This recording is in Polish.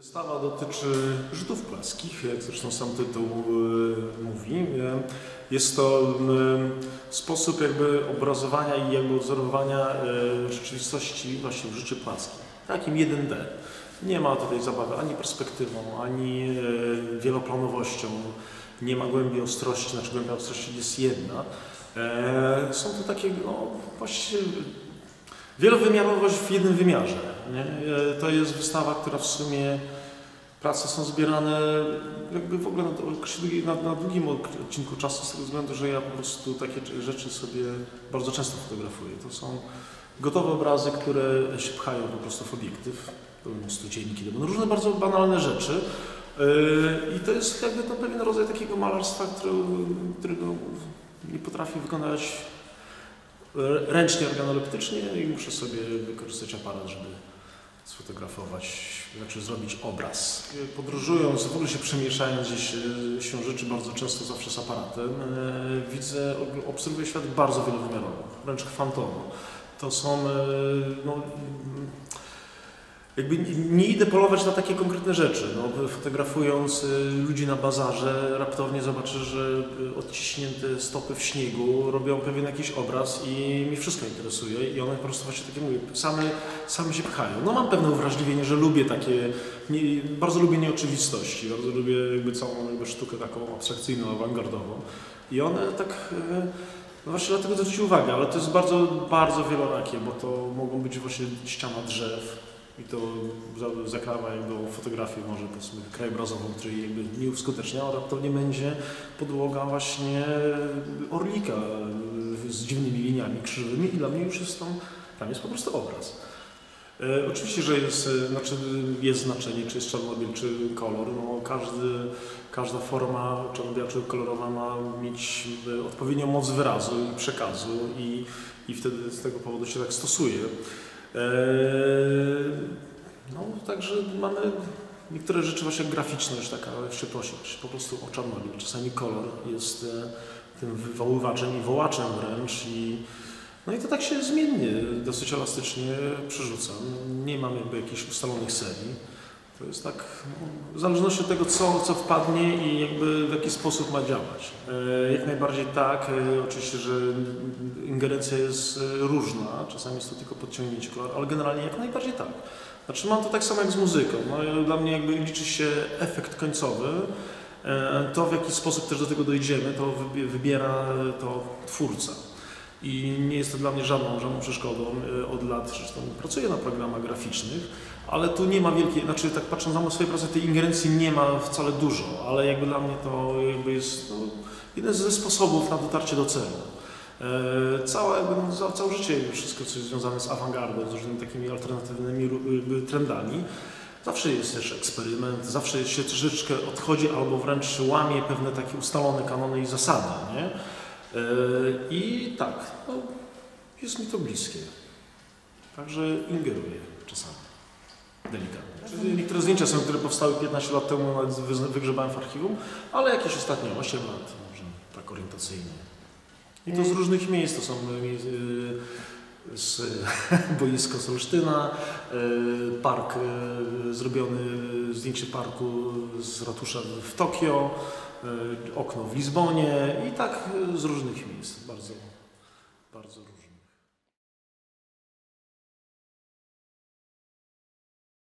Wystawa dotyczy Żydów płaskich, jak zresztą sam tytuł e, mówi. E, Jest to sposób jakby obrazowania i jakby odzorowania e, rzeczywistości właśnie w życiu płaskim. Takim 1D. Nie ma tutaj zabawy ani perspektywą, ani wieloplanowością. Nie ma głębi ostrości, znaczy głębia ostrości jest jedna. Są to takie, no właściwie wielowymiarowość w jednym wymiarze. Nie? E, To jest wystawa, która w sumie prace są zbierane jakby w ogóle na, na, na długim odcinku czasu z tego względu, że ja po prostu takie rzeczy sobie bardzo często fotografuję. To są gotowe obrazy, które się pchają po prostu w obiektyw. To będą różne bardzo banalne rzeczy. Yy, I to jest jakby to pewien rodzaj takiego malarstwa, który, którego nie potrafię wykonać ręcznie, organoleptycznie i muszę sobie wykorzystać aparat, żeby sfotografować, znaczy zrobić obraz. Podróżując, w ogóle się przemieszczając gdzieś e, się rzeczy bardzo często zawsze z aparatem, e, widzę, ob- obserwuję świat bardzo wielowymiarowo, wręcz kwantowo. To są, e, no, jakby nie- idę polować na takie konkretne rzeczy. No, fotografując y, ludzi na bazarze, raptownie zobaczę, że y, odciśnięte stopy w śniegu robią pewien jakiś obraz i mi wszystko interesuje i one po prostu właśnie takie same, same się pchają. No mam pewne uwrażliwienie, że lubię takie, nie, bardzo lubię nieoczywistości, bardzo lubię jakby całą jakby sztukę taką abstrakcyjną, awangardową i one tak... y, no właśnie dlatego zwrócić uwagę, ale to jest bardzo, bardzo wielorakie, bo to mogą być właśnie ściana drzew, i to za- zakrawa jakby fotografię może powiedzmy krajobrazową, której jakby nie uskutecznia, a raptownie będzie podłoga właśnie orlika z dziwnymi liniami krzywymi i dla mnie już jest tam, tam jest po prostu obraz. E, oczywiście, że jest, e, znaczy jest znaczenie, czy jest czarno-biel, czy kolor. No, każdy, każda forma czarno-biała czy kolorowa ma mieć e, odpowiednią moc wyrazu i przekazu i, i wtedy z tego powodu się tak stosuje. Eee, No, także mamy niektóre rzeczy właśnie graficzne, już taka jeszcze prosić, po prostu o czarnobiel. Czasami kolor jest e, tym wywoływaczem i wołaczem wręcz i no i to tak się zmiennie, dosyć elastycznie przerzucam. Nie mam jakby jakichś ustalonych serii. To jest tak, w zależności od tego, co, co wpadnie i jakby w jaki sposób ma działać. E, Jak najbardziej tak, e, oczywiście, że ingerencja jest e, różna, czasami jest to tylko podciągnięcie ale generalnie jak najbardziej tak. Znaczy mam to tak samo jak z muzyką. No, dla mnie jakby liczy się efekt końcowy, to w jaki sposób też do tego dojdziemy, to wybie- wybiera to twórca. I nie jest to dla mnie żadną, żadną przeszkodą. E, Od lat zresztą pracuję na programach graficznych, ale tu nie ma wielkiej, znaczy tak patrząc na swoje prace, tej ingerencji nie ma wcale dużo, ale jakby dla mnie to jakby jest no, jeden ze sposobów na dotarcie do celu. E, Całe, no, całe życie, wszystko co jest związane z awangardą, z różnymi takimi alternatywnymi trendami, zawsze jest też eksperyment, zawsze się troszeczkę odchodzi albo wręcz łamie pewne takie ustalone kanony i zasady, nie? E, I tak, no, jest mi to bliskie. Także ingeruję czasami. Delikatnie. Czyli Niektóre zdjęcia są, które powstały 15 lat temu, wygrzebałem w archiwum, ale jakieś ostatnio 8 lat, może tak orientacyjnie. I to z różnych miejsc, to są y, z boisko Solsztyna, y, park, y, zrobiony zdjęcie parku z ratusza w Tokio, y, okno w Lizbonie i tak z różnych miejsc, bardzo, bardzo różnych.